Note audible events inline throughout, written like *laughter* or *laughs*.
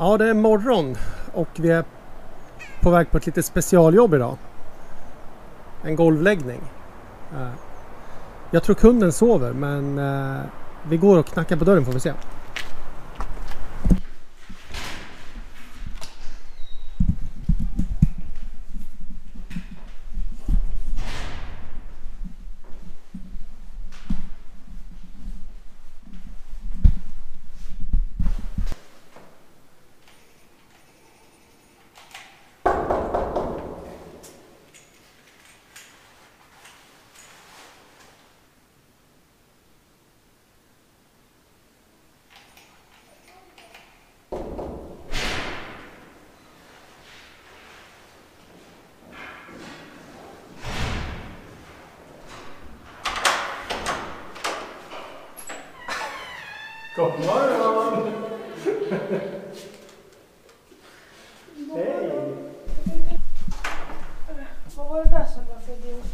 Ja, det är morgon och vi är på väg på ett litet specialjobb idag. En golvläggning. Eh, jag tror kunden sover men eh, vi går och knackar på dörren får vi se. God morgon! Hej! Vad var det där som var för idiot?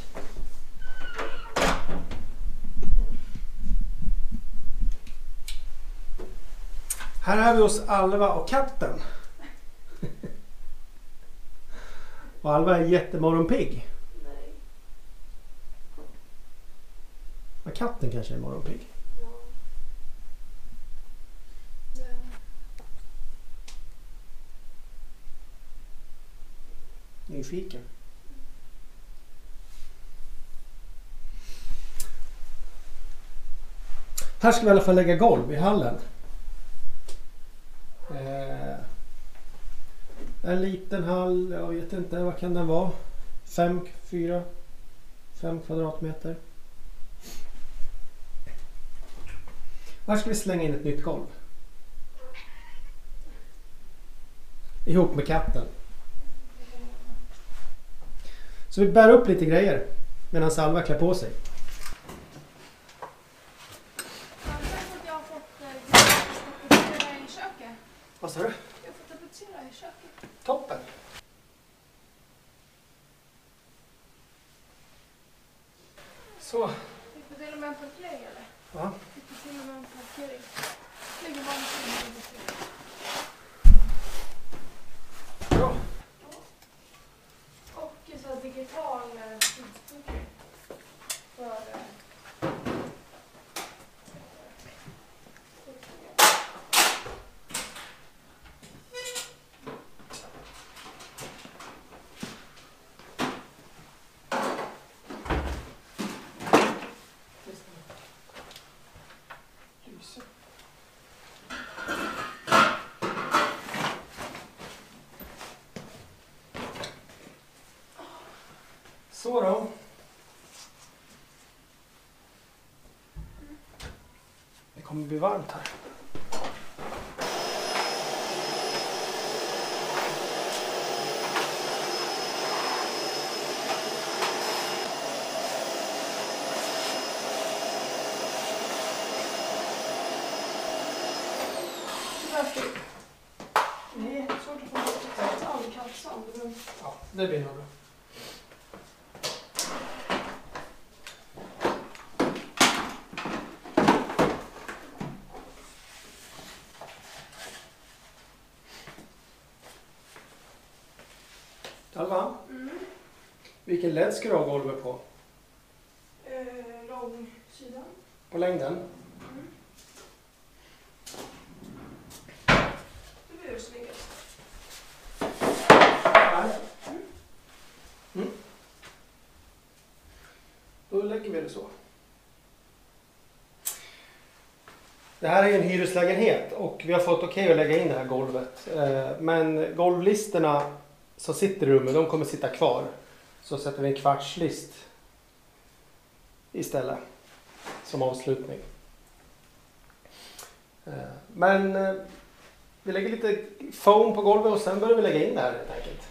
Här är vi hos Alva och katten. Och Alva är jättemorgonpigg. Nej. Men katten kanske är morgonpigg. Ja. Nej. Nyfiken. Här ska vi i alla fall lägga golv i hallen. Eh, en liten hall, jag vet inte, vad kan den vara? Fem, fyra, fem kvadratmeter. Här ska vi slänga in ett nytt golv. Ihop med katten. Så vi bär upp lite grejer medan Salva klär på sig. Har du att jag har fått tapetsera i köket? Vad sa du? Jag har fått tapetsera i köket. Toppen! Så, Fick du till och med en parkering eller? ja. Fick du till och med en parkering? Lägger vanligt Bra. Och så här digital eh, tidsbokning. För... eh, Lyse. Så då. Det kommer bli varmt här. Det är jättesvårt att få bort all kallsand. Men Ja, det blir nog bra. Alva, mm. Vilken led ska du ha golvet på? eh, långsidan. På längden? Mm. Det blir snyggast. Här. Mm. Då lägger vi det så. Det här är en hyreslägenhet och vi har fått okej att lägga in det här golvet. Eh, Men golvlisterna som sitter i rummet, de kommer sitta kvar. Så sätter vi en kvartslist istället som avslutning. Eh, men eh, vi lägger lite foam på golvet och sen börjar vi lägga in det här helt enkelt.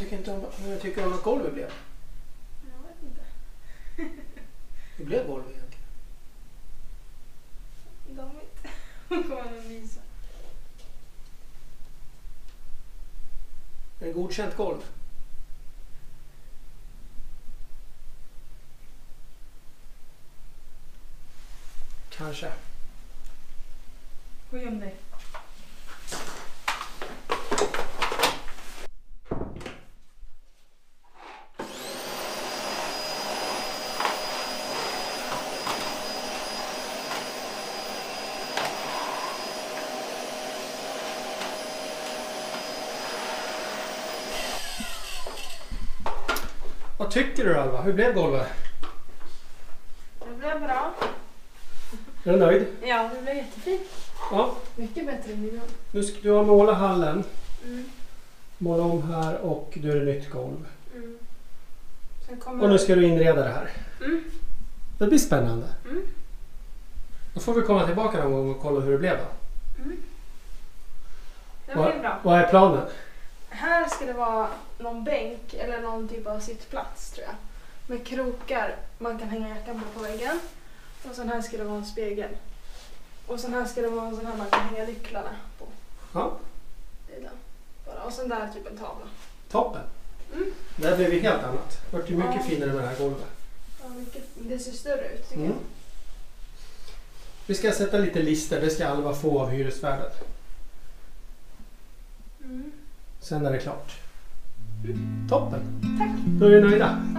Tycker inte om, hur tycker du om att golvet blev? Jag vet inte. *laughs* Hur blev golvet egentligen? Dammigt. *laughs* Hon kommer att visa. Är det godkänt golv? Kanske. Gå och göm dig. Vad tycker du Alva? Hur blev golvet? Det blev bra. Är du nöjd? Ja, det blev jättefint. Ja. Mycket bättre än innan. Nu ska du har målat hallen, Mm. måla om här och nu är nytt golv. Mm. Sen kommer... Och nu ska du inreda det här. Mm. Det blir spännande. Mm. Då får vi komma tillbaka någon gång och kolla hur det blev då. Mm. Det blir bra. Vad är planen? Här ska det vara någon bänk eller någon typ av sittplats tror jag. Med krokar man kan hänga jackan på på väggen. Och sen här ska det vara en spegel. Och sen här ska det vara en sån här man kan hänga nycklarna på. Ja, Det är den. Bara. Och sen där typ en tavla. toppen. Mm. Det här blev ju helt annat. Det vart ju mycket Ja. finare med det här golvet. Ja, mycket, det ser större ut tycker Mm. Vi ska sätta lite lister. Det ska Alva få av hyresvärden. jag. Mm. Sen är det klart. 取ったか取れないな。